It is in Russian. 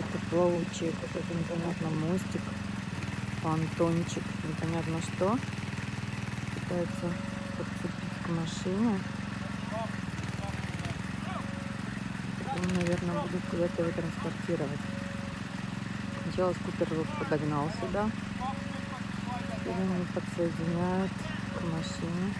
какой-то плавучий, какой-то непонятно мостик, понтончик, непонятно что. Пытается подцепить к машине. Он, наверное, будет куда-то его транспортировать. Сначала скутер его подогнал сюда. Теперь они подсоединяют к машине.